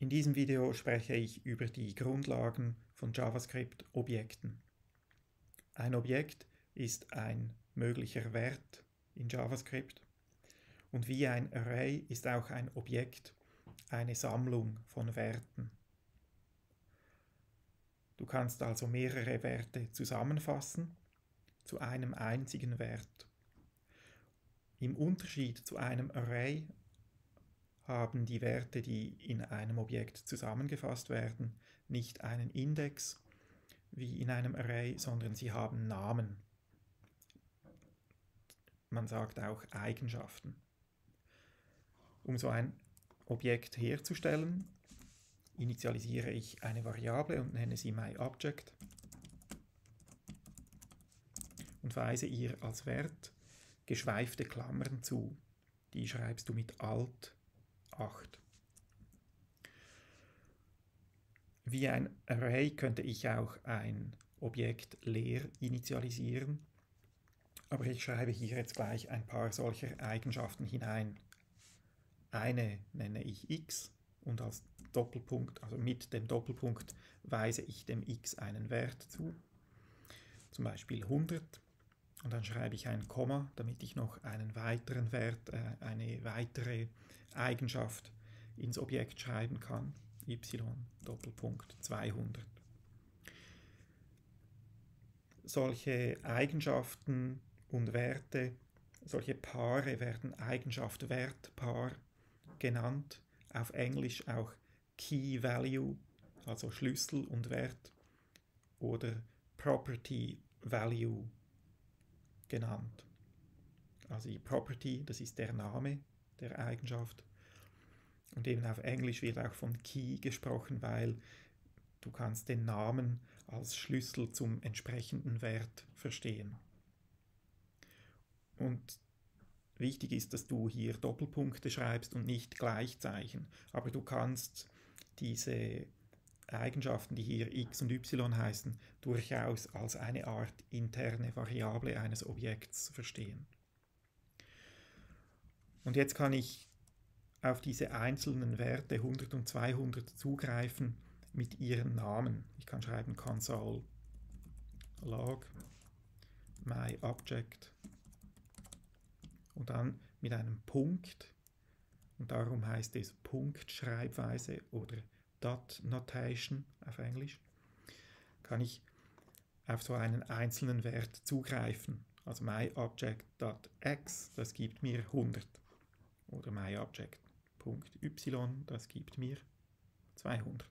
In diesem Video spreche ich über die Grundlagen von JavaScript-Objekten. Ein Objekt ist ein möglicher Wert in JavaScript und wie ein Array ist auch ein Objekt eine Sammlung von Werten. Du kannst also mehrere Werte zusammenfassen zu einem einzigen Wert. Im Unterschied zu einem Array haben die Werte, die in einem Objekt zusammengefasst werden, nicht einen Index wie in einem Array, sondern sie haben Namen. Man sagt auch Eigenschaften. Um so ein Objekt herzustellen, initialisiere ich eine Variable und nenne sie myObject und weise ihr als Wert geschweifte Klammern zu. Die schreibst du mit Alt 8. Wie ein Array könnte ich auch ein Objekt leer initialisieren, aber ich schreibe hier jetzt gleich ein paar solcher Eigenschaften hinein. Eine nenne ich x und als Doppelpunkt, also mit dem Doppelpunkt, weise ich dem x einen Wert zu, zum Beispiel 100. Und dann schreibe ich ein Komma, damit ich noch einen weiteren Wert, äh, eine weitere Eigenschaft ins Objekt schreiben kann, y Doppelpunkt 200. Solche Eigenschaften und Werte, solche Paare werden Eigenschaft-Wert-Paar genannt, auf Englisch auch Key Value, also Schlüssel und Wert, oder Property Value genannt. Also die Property, das ist der Name der Eigenschaft. Und eben auf Englisch wird auch von Key gesprochen, weil du kannst den Namen als Schlüssel zum entsprechenden Wert verstehen. Und wichtig ist, dass du hier Doppelpunkte schreibst und nicht Gleichzeichen. Aber du kannst diese Eigenschaften, die hier x und y heißen, durchaus als eine Art interne Variable eines Objekts verstehen. Und jetzt kann ich auf diese einzelnen Werte 100 und 200 zugreifen mit ihren Namen. Ich kann schreiben console log my object und dann mit einem Punkt und darum heißt es Punktschreibweise oder Dot Notation auf Englisch, kann ich auf so einen einzelnen Wert zugreifen. Also myObject.x, das gibt mir 100. Oder myObject.y, das gibt mir 200.